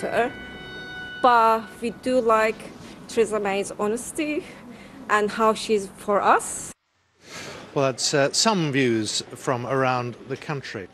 character, but we do like Theresa May's honesty and how she's for us. Well, that's uh, some views from around the country.